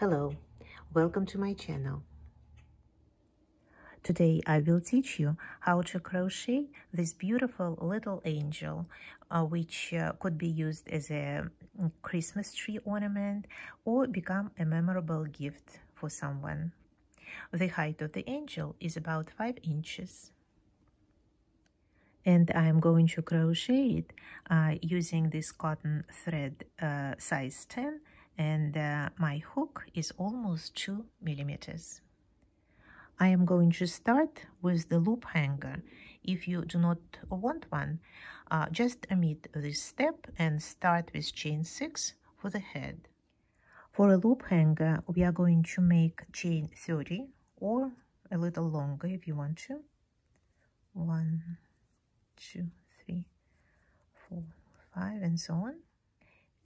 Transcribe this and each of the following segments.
Hello, welcome to my channel. Today I will teach you how to crochet this beautiful little angel uh, which uh, could be used as a mm, Christmas tree ornament or become a memorable gift for someone. The height of the angel is about 5 inches. And I am going to crochet it uh, using this cotton thread uh, size 10 and uh, my hook is almost 2 millimeters. I am going to start with the loop hanger. If you do not want one, uh, just omit this step and start with chain 6 for the head. For a loop hanger, we are going to make chain 30 or a little longer if you want to. One, two, three, four, five, and so on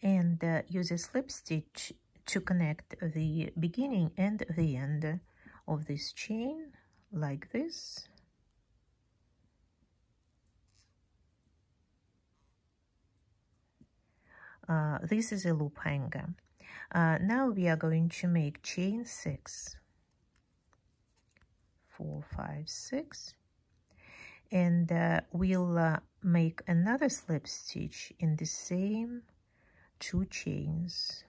and uh, use a slip stitch to connect the beginning and the end of this chain like this. Uh, this is a loop hanger. Uh, now we are going to make chain six. Four five six. And uh, we'll uh, make another slip stitch in the same two chains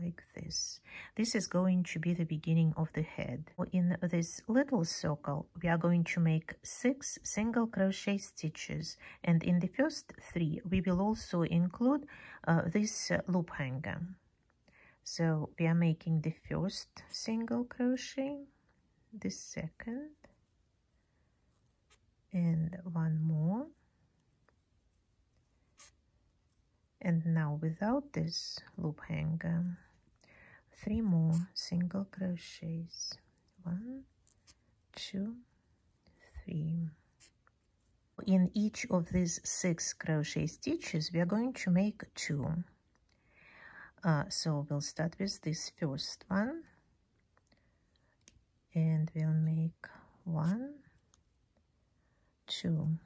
like this. This is going to be the beginning of the head. In this little circle, we are going to make six single crochet stitches. And in the first three, we will also include uh, this uh, loop hanger. So we are making the first single crochet, the second, and one more. And now without this loop hanger three more single crochets. One two three. In each of these six crochet stitches we are going to make two. Uh, so we'll start with this first one. And we'll make one two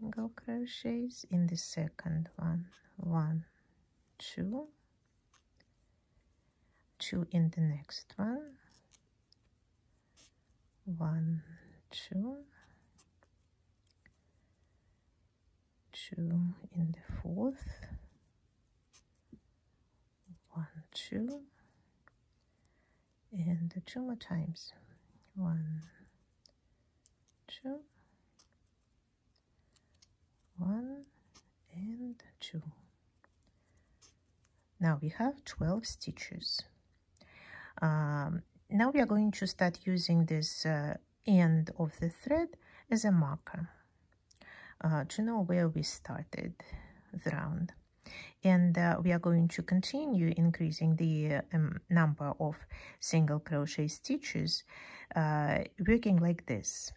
single crochets in the second one. One two two in the next one. One two two in the fourth. One two and two more times. One two one and two. Now we have 12 stitches. Um, now we are going to start using this uh, end of the thread as a marker uh, to know where we started the round. And uh, we are going to continue increasing the um, number of single crochet stitches uh, working like this.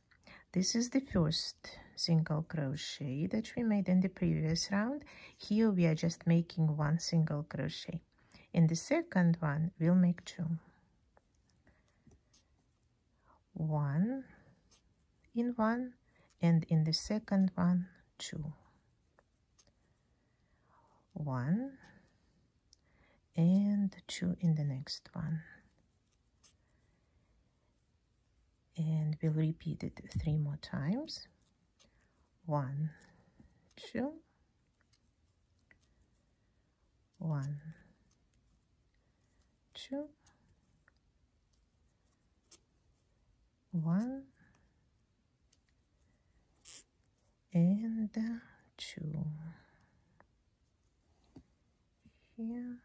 This is the first single crochet. That we made in the previous round. Here we are just making one single crochet. In the second one we'll make two. One in one and in the second one two. One and two in the next one. And we'll repeat it three more times one, two, one, two, one, and two. Here.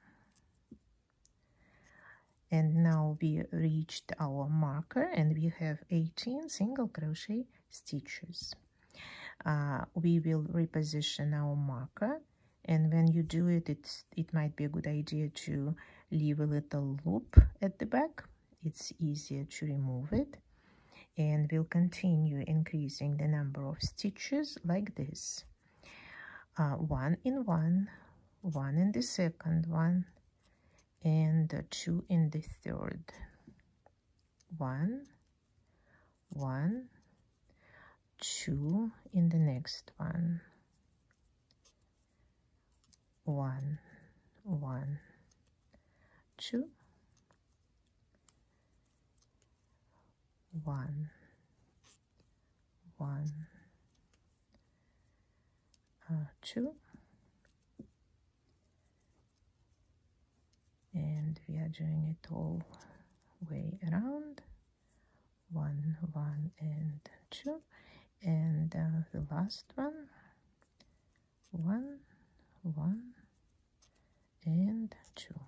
And now we reached our marker and we have 18 single crochet stitches uh, we will reposition our marker. And when you do it it's it might be a good idea to leave a little loop at the back. It's easier to remove it. And we'll continue increasing the number of stitches like this. Uh, one in one one in the second one and two in the third. One one two in the next one. One one two. One one uh, two. And we are doing it all way around. One one and two and uh, the last one. One one and two.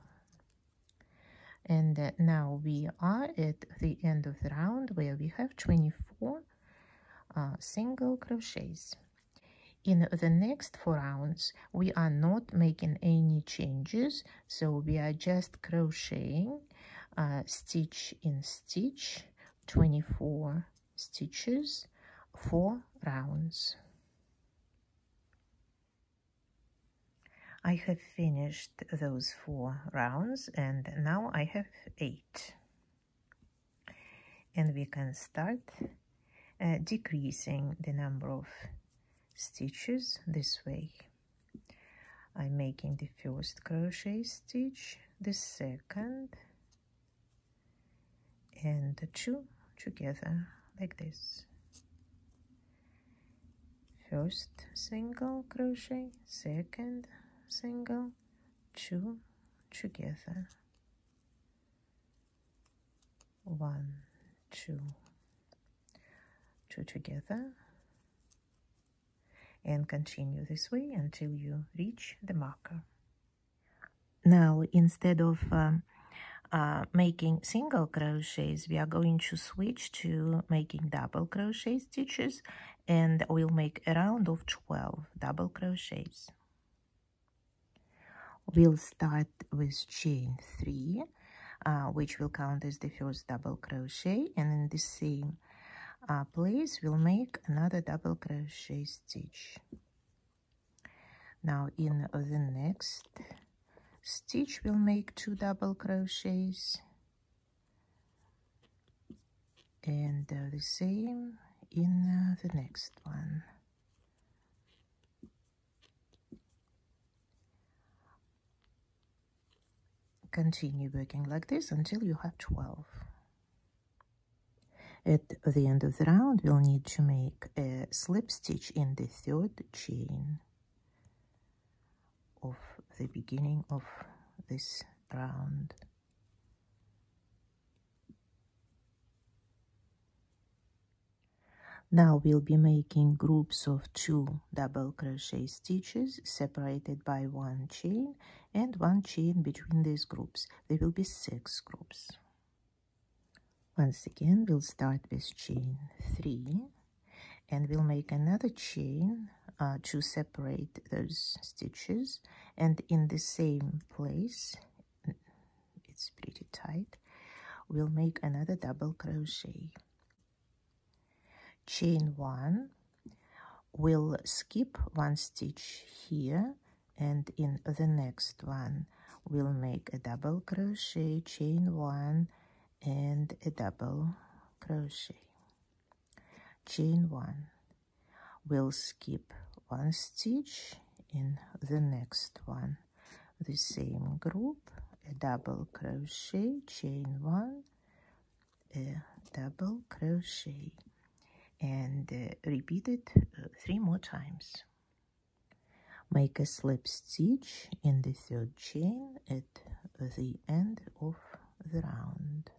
And uh, now we are at the end of the round where we have 24 uh, single crochets. In the next four rounds we are not making any changes so we are just crocheting uh, stitch in stitch 24 stitches four rounds I have finished those four rounds and now I have eight. And we can start uh, decreasing the number of stitches this way. I'm making the first crochet stitch, the second, and the two together like this. First single crochet, second single, two together, one, two, two together, and continue this way until you reach the marker. Now, instead of um, uh, making single crochets, we are going to switch to making double crochet stitches and we'll make a round of 12 double crochets. We'll start with chain 3 uh, which will count as the first double crochet and in the same uh, place we'll make another double crochet stitch. Now in the next stitch we'll make two double crochets. And uh, the same in uh, the next one. Continue working like this until you have 12 at the end of the round we'll need to make a slip stitch in the third chain of the beginning of this round Now we'll be making groups of two double crochet stitches separated by one chain and one chain between these groups. There will be six groups. Once again, we'll start with chain three and we'll make another chain uh, to separate those stitches and in the same place, it's pretty tight, we'll make another double crochet chain one. We'll skip one stitch here and in the next one we'll make a double crochet chain one and a double crochet. Chain one. We'll skip one stitch in the next one. The same group a double crochet chain one a double crochet and uh, repeat it uh, three more times. Make a slip stitch in the third chain at the end of the round.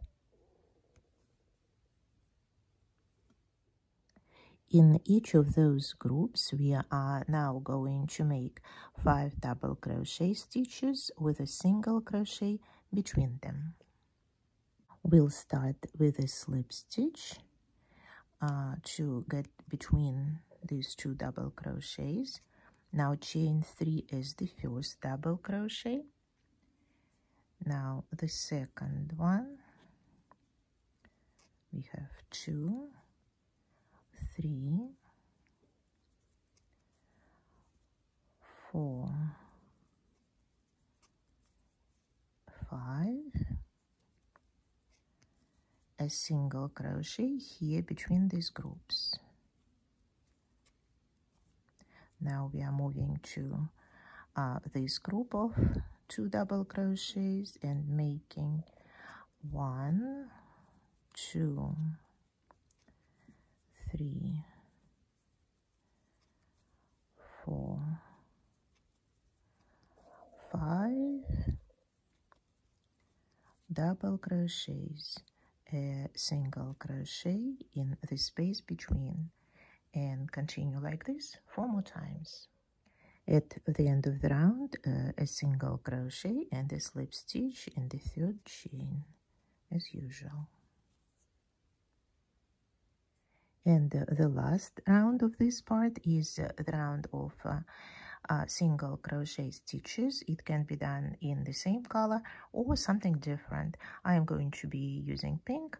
In each of those groups, we are now going to make 5 double crochet stitches with a single crochet between them. We'll start with a slip stitch uh, to get between these two double crochets. Now chain three is the first double crochet. Now the second one we have two three four five a single crochet here between these groups. Now we are moving to uh, this group of two double crochets and making one two three four five double crochets a single crochet in the space between and continue like this four more times. At the end of the round uh, a single crochet and a slip stitch in the third chain as usual. And uh, the last round of this part is uh, the round of uh, single crochet stitches. It can be done in the same color or something different. I am going to be using pink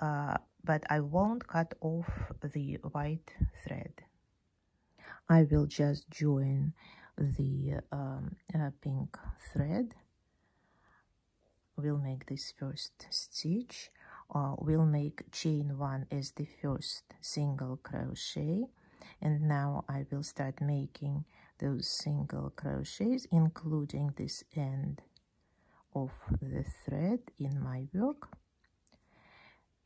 uh, but i won't cut off the white thread. I will just join the um, uh, pink thread. We'll make this first stitch. Uh, we'll make chain one as the first single crochet. And now I will start making those single crochets including this end of the thread in my work.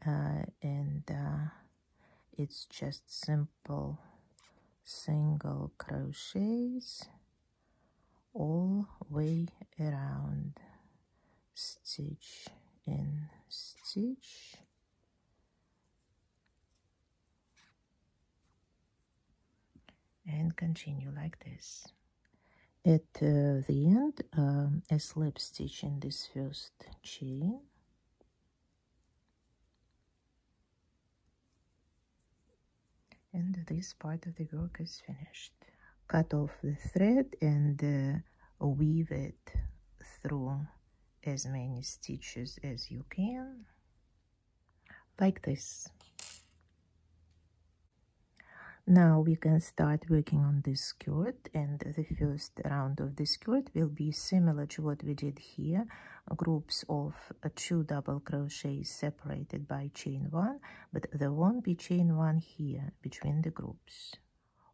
Uh, and uh, it's just simple single crochets all way around stitch in stitch and continue like this. At uh, the end um, a slip stitch in this first chain. And this part of the work is finished. Cut off the thread and uh, weave it through as many stitches as you can. Like this now we can start working on this skirt and the first round of the skirt will be similar to what we did here. Groups of uh, two double crochets separated by chain one but there won't be chain one here between the groups.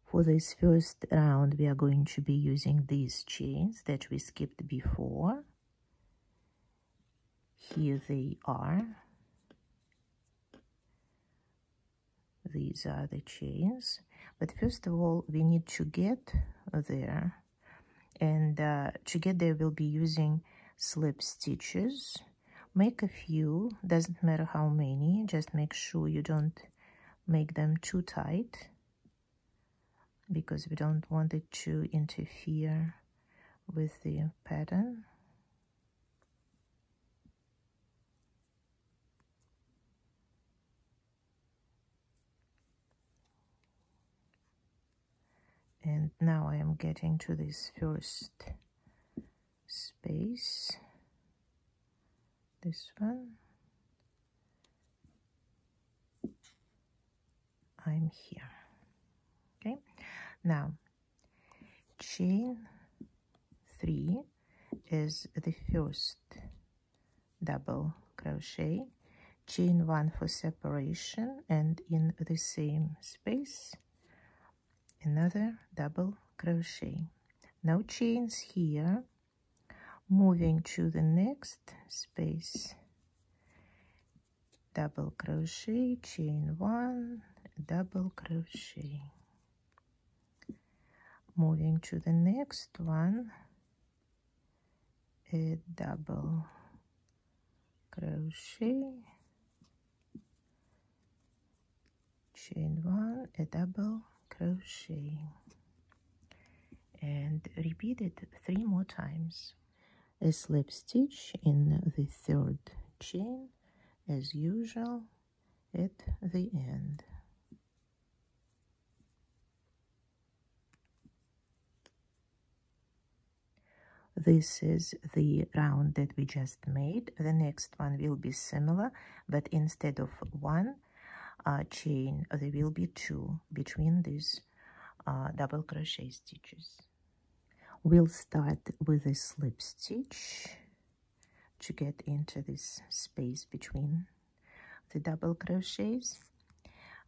For this first round we are going to be using these chains that we skipped before. Here they are these are the chains. But first of all we need to get there. And uh, to get there we'll be using slip stitches. Make a few. Doesn't matter how many. Just make sure you don't make them too tight. Because we don't want it to interfere with the pattern and now I am getting to this first space. This one. I'm here. Okay. Now chain three is the first double crochet. Chain one for separation and in the same space another double crochet. No chains here. Moving to the next space. Double crochet chain one double crochet. Moving to the next one. A double crochet. Chain one a double crochet and repeat it three more times. A slip stitch in the third chain as usual at the end. This is the round that we just made. The next one will be similar but instead of one uh, chain there will be two between these uh, double crochet stitches. We'll start with a slip stitch to get into this space between the double crochets.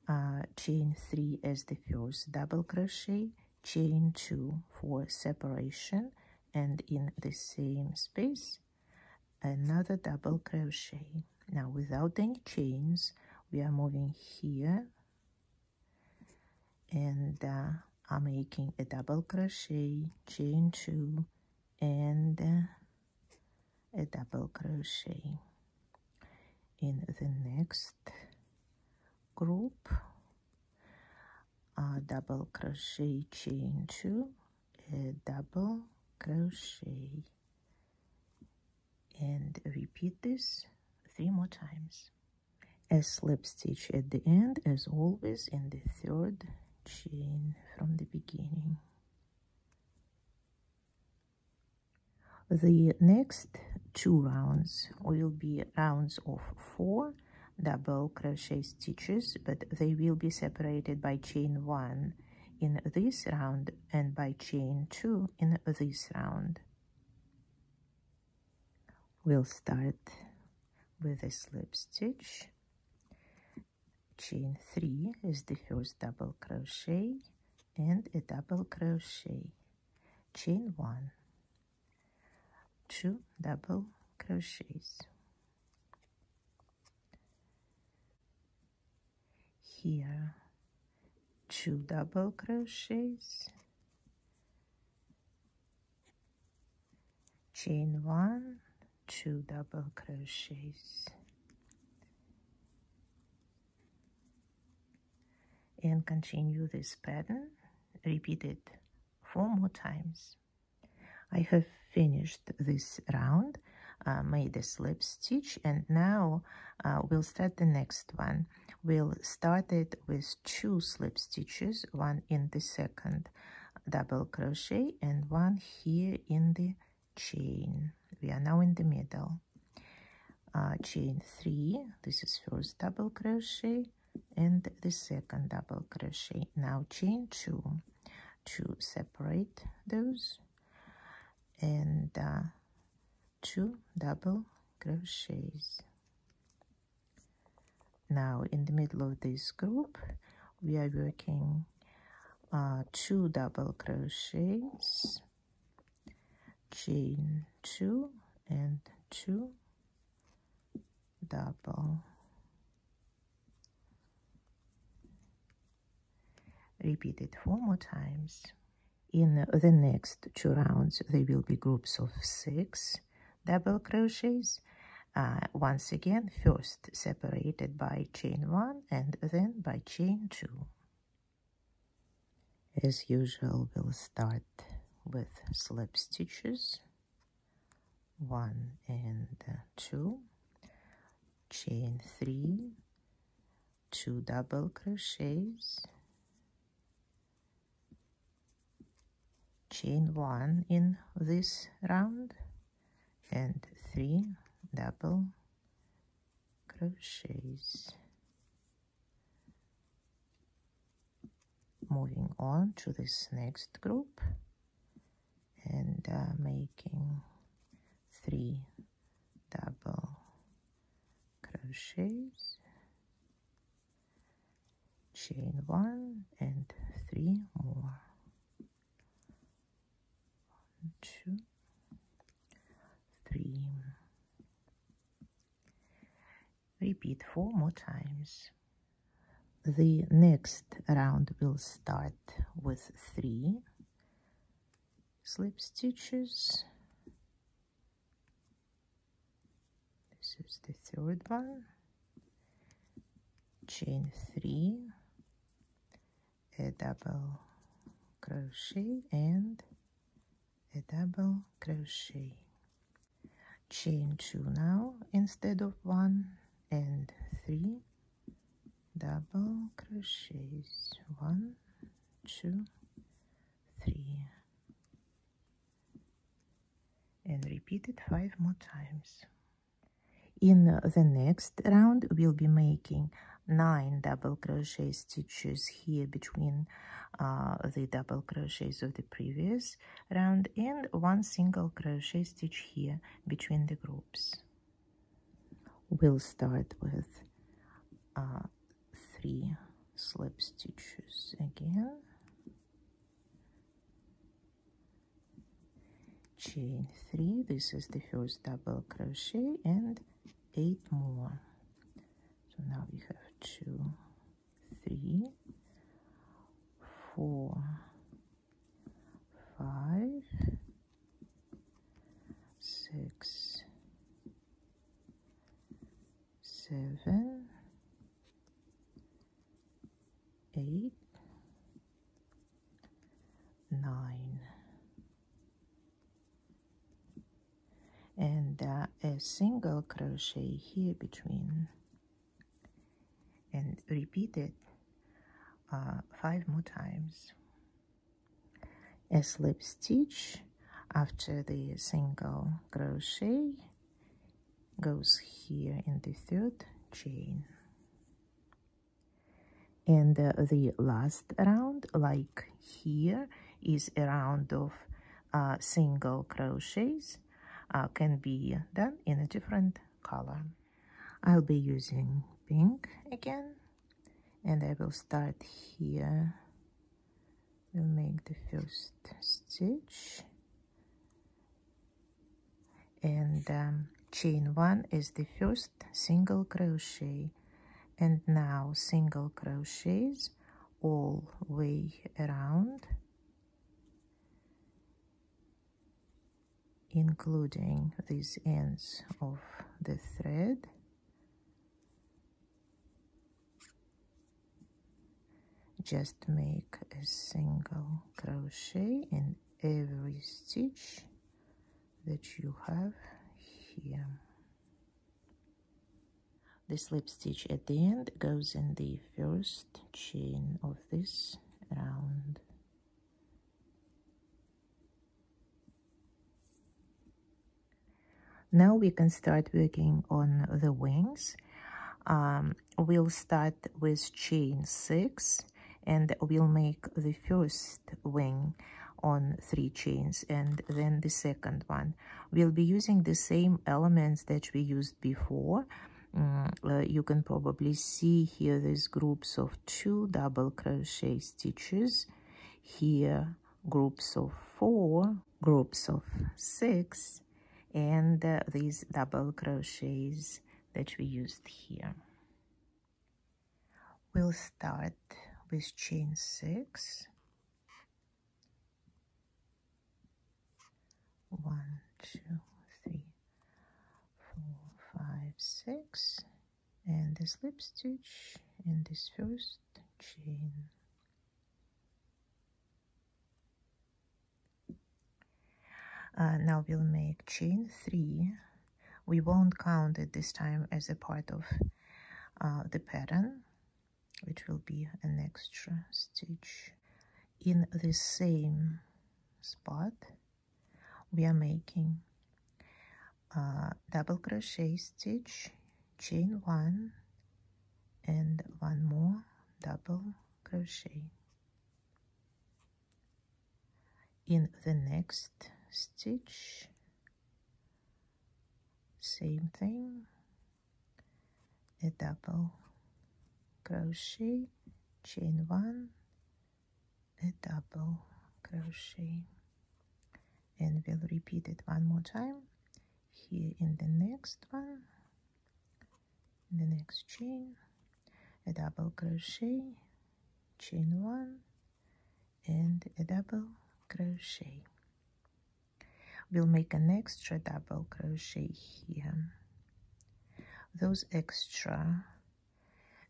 Uh, chain three as the first double crochet chain two for separation and in the same space another double crochet. Now without any chains we are moving here. And uh, I'm making a double crochet chain two and uh, a double crochet. In the next group a double crochet chain two a double crochet. And repeat this three more times a slip stitch at the end as always in the third chain from the beginning. The next two rounds will be rounds of four double crochet stitches but they will be separated by chain one in this round and by chain two in this round. We'll start with a slip stitch chain three is the first double crochet and a double crochet. Chain one. Two double crochets. Here two double crochets. Chain one two double crochets and continue this pattern. Repeat it four more times. I have finished this round. Uh, made a slip stitch and now uh, we'll start the next one. We'll start it with two slip stitches one in the second double crochet and one here in the chain. We are now in the middle. Uh, chain three. This is first double crochet and the second double crochet. Now chain two to separate those. And uh, two double crochets. Now in the middle of this group we are working uh, two double crochets. Chain two and two double repeat it four more times. In the next two rounds there will be groups of six double crochets. Uh, once again first separated by chain one and then by chain two. As usual we'll start with slip stitches. One and two. Chain three. Two double crochets chain one in this round and three double crochets. Moving on to this next group and uh, making three double crochets. Chain one and three more two, three. Repeat four more times. The next round will start with three slip stitches. This is the third one. Chain three, a double crochet and a double crochet. Chain two now instead of one and three. Double crochets. One two three. And repeat it five more times. In the next round we'll be making nine double crochet stitches here between uh, the double crochets of the previous round and one single crochet stitch here between the groups. We'll start with uh, three slip stitches again. Chain three this is the first double crochet and eight more. So now we have two three four five six seven eight nine. And uh, a single crochet here between and repeat it uh, five more times. A slip stitch after the single crochet goes here in the third chain. And uh, the last round like here is a round of uh, single crochets uh, can be done in a different color. I'll be using pink again. And I will start here. We'll make the first stitch. And um, chain one is the first single crochet. And now single crochets all way around including these ends of the thread just make a single crochet in every stitch that you have here. The slip stitch at the end goes in the first chain of this round. Now we can start working on the wings. Um, we'll start with chain six and we'll make the first wing on three chains and then the second one. We'll be using the same elements that we used before. Mm, uh, you can probably see here these groups of two double crochet stitches. Here groups of four groups of six and uh, these double crochets that we used here. We'll start with chain six. One two three four five six. And the slip stitch in this first chain. Uh, now we'll make chain three. We won't count it this time as a part of uh, the pattern which will be an extra stitch in the same spot. We are making a double crochet stitch chain one and one more double crochet. In the next stitch same thing a double crochet chain one a double crochet. And we'll repeat it one more time. Here in the next one in the next chain a double crochet chain one and a double crochet. We'll make an extra double crochet here. Those extra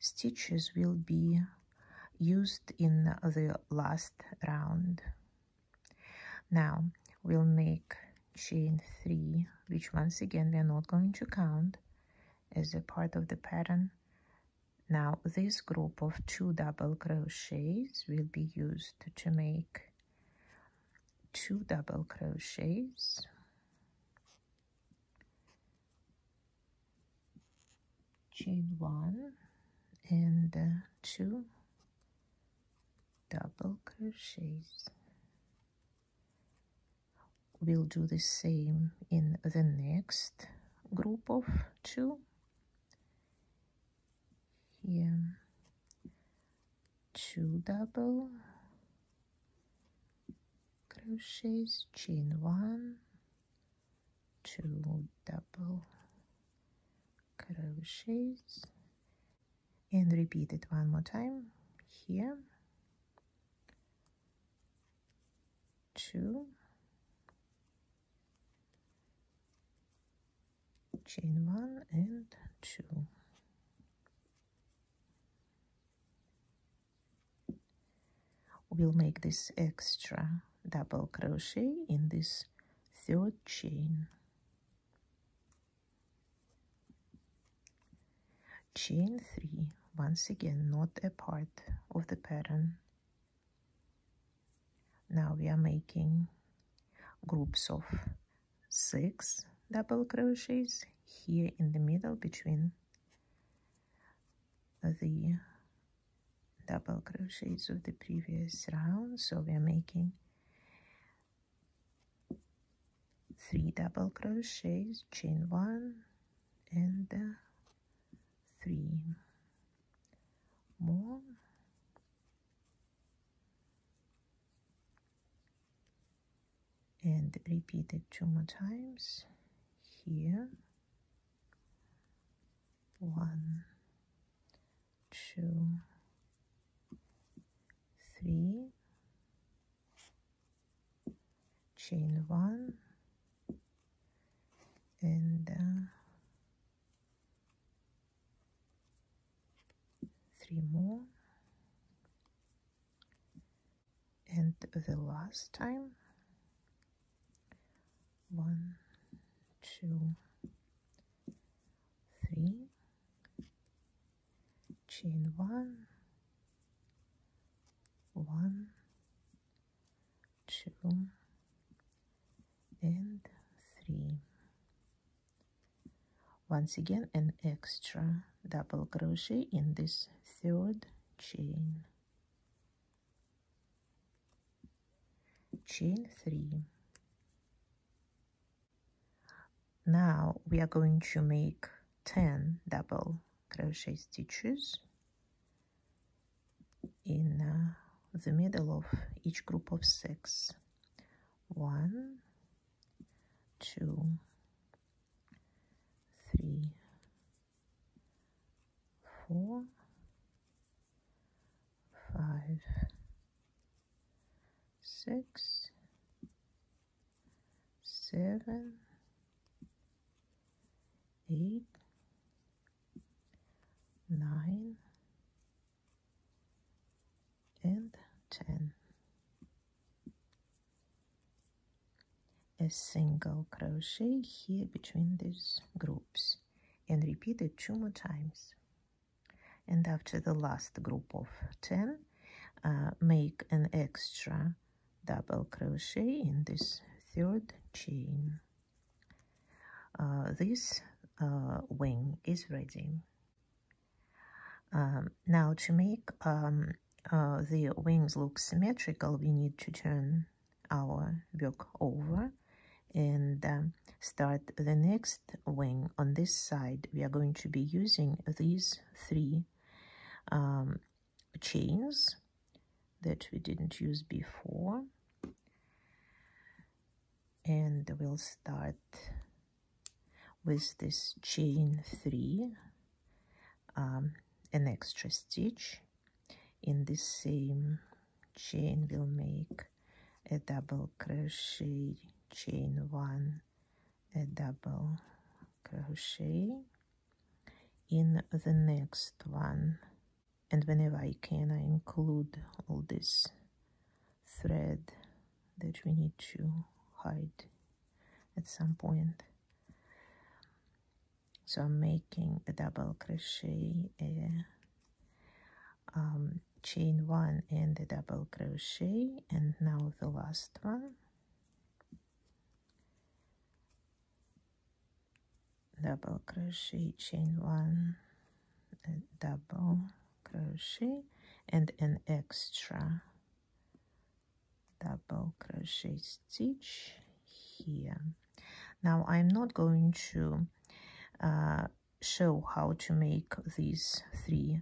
stitches will be used in the last round. Now we'll make chain three which once again we are not going to count as a part of the pattern. Now this group of two double crochets will be used to make two double crochets. Chain one and uh, two double crochets. We'll do the same in the next group of two. Here two double crochets chain one two double crochets and repeat it one more time. Here. Two. Chain one and two. We'll make this extra double crochet in this third chain. Chain three once again not a part of the pattern. Now we are making groups of six double crochets here in the middle between the double crochets of the previous round. So we are making three double crochets chain one and three more? And repeat it two more times. Here. One two three. Chain one. And uh, three more and the last time? One two three. Chain one. One two and three. Once again an extra double crochet in this third chain. Chain three. Now we are going to make 10 double crochet stitches in uh, the middle of each group of six. One two three four five six seven eight, nine, and ten. A single crochet here between these groups and repeat it two more times. And after the last group of 10, uh, make an extra double crochet in this third chain. Uh, this uh, wing is ready. Um, now to make um, uh, the wings look symmetrical, we need to turn our work over and um, start the next wing on this side. We are going to be using these three um, chains that we didn't use before. And we'll start with this chain three um, an extra stitch in the same chain we'll make a double crochet chain one a double crochet in the next one and whenever I can I include all this thread that we need to hide at some point. So I'm making a double crochet a um, chain one and a double crochet. And now the last one. Double crochet chain one double crochet and an extra double crochet stitch here now I'm not going to uh, show how to make these three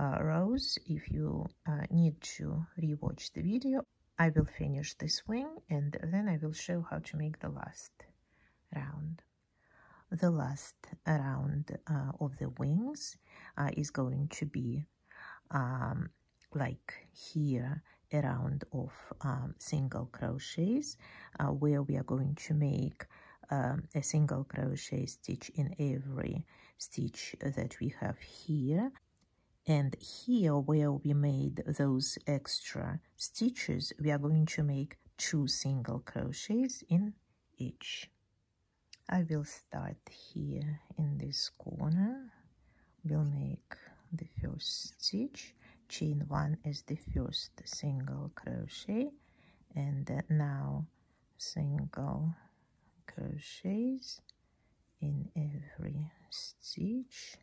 uh, rows. If you uh, need to rewatch the video, I will finish this wing and then I will show how to make the last round. the last round uh, of the wings uh, is going to be um, like here a round of um, single crochets uh, where we are going to make um, a single crochet stitch in every stitch that we have here. And here where we made those extra stitches we are going to make two single crochets in each. I will start here in this corner. We'll make the first stitch. Chain one is the first single crochet. And now single crochets in every stitch.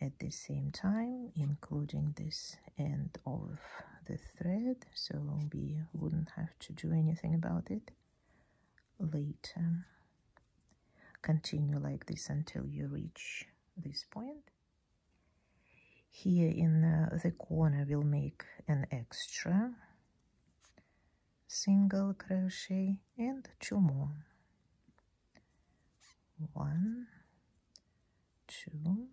At the same time including this end of the thread so we wouldn't have to do anything about it later continue like this until you reach this point. Here in uh, the corner we'll make an extra single crochet and two more. One two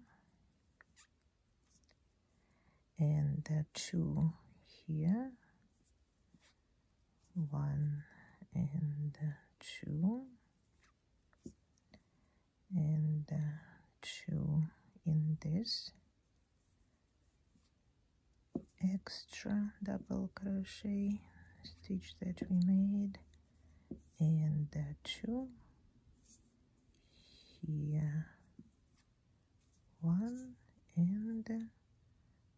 and uh, two here. One and uh, two and uh, two in this. Extra double crochet stitch that we made. And uh, two here. One and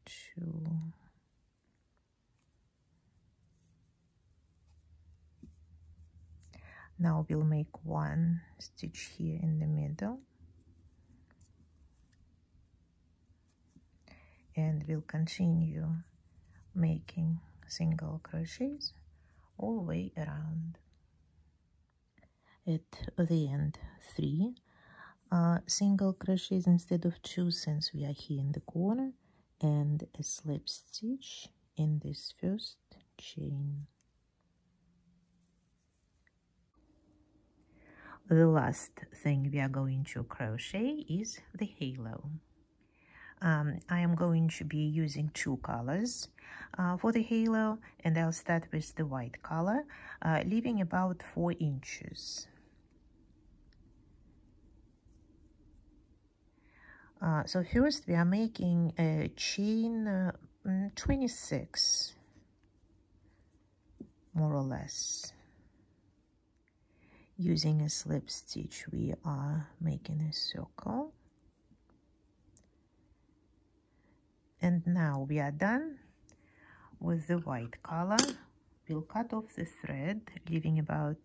two now we'll make one stitch here in the middle. And we'll continue making single crochets all the way around. At the end three. Uh, single crochets instead of two since we are here in the corner. And a slip stitch in this first chain the last thing we are going to crochet is the halo. Um, I am going to be using two colors uh, for the halo and I'll start with the white color uh, leaving about four inches. Uh, so first we are making a chain uh, mm, 26 more or less using a slip stitch we are making a circle. And now we are done with the white color. We'll cut off the thread leaving about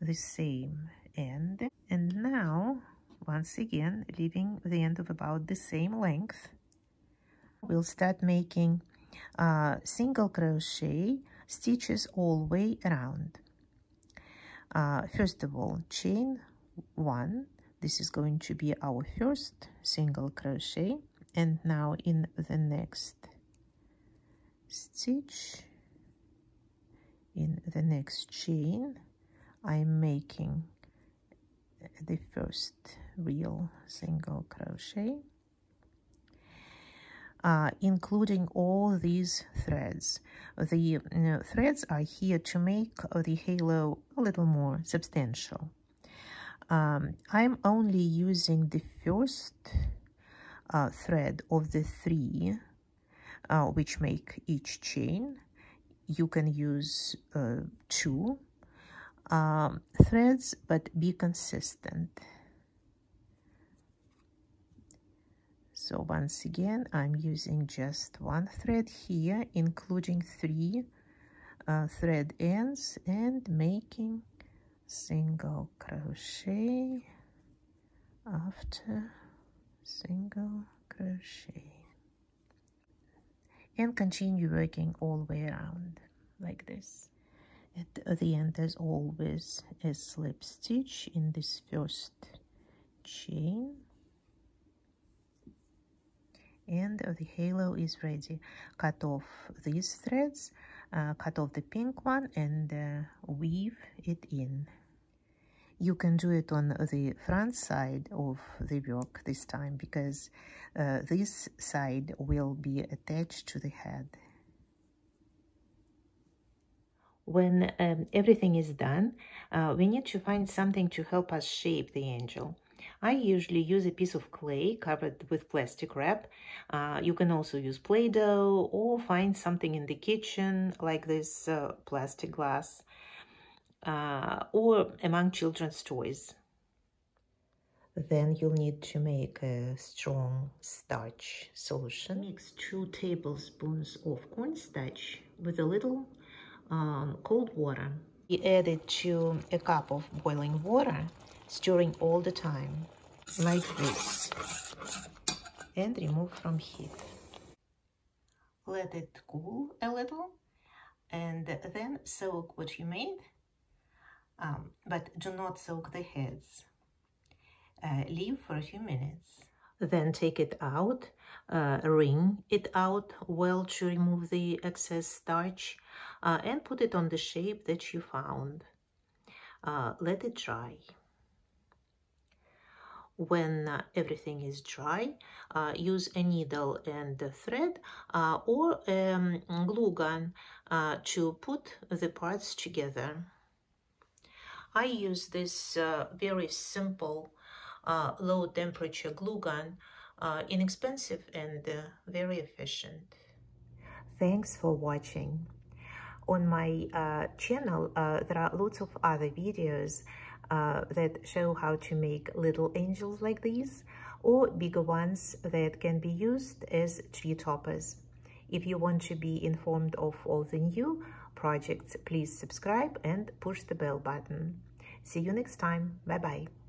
the same end. And now once again leaving the end of about the same length we'll start making uh, single crochet stitches all way around uh, first of all chain one. This is going to be our first single crochet. And now in the next stitch in the next chain I'm making the first real single crochet uh, including all these threads. The you know, threads are here to make the halo a little more substantial. Um, I'm only using the first uh, thread of the three uh, which make each chain. You can use uh, two um, threads, but be consistent. So once again, I'm using just one thread here, including three uh, thread ends and making single crochet after single crochet. And continue working all the way around like this. At the end there's always a slip stitch in this first chain and the halo is ready cut off these threads uh, cut off the pink one and uh, weave it in You can do it on the front side of the work this time because uh, this side will be attached to the head. When um, everything is done, uh, we need to find something to help us shape the angel. I usually use a piece of clay covered with plastic wrap. Uh, you can also use Play-Doh or find something in the kitchen like this uh, plastic glass uh, or among children's toys. Then you'll need to make a strong starch solution. Mix two tablespoons of cornstarch with a little um, cold water. We add it to a cup of boiling water, stirring all the time, like this, and remove from heat. Let it cool a little, and then soak what you made, um, but do not soak the heads. Uh, leave for a few minutes. Then take it out, uh, wring it out well to remove the excess starch uh, and put it on the shape that you found. Uh, let it dry. When uh, everything is dry, uh, use a needle and a thread uh, or a um, glue gun to put the parts together. I use this very simple uh, low temperature glue gun, uh, inexpensive and uh, very efficient. Thanks for watching. On my uh, channel, uh, there are lots of other videos uh, that show how to make little angels like these or bigger ones that can be used as tree toppers. If you want to be informed of all the new projects, please subscribe and push the bell button. See you next time. Bye-bye.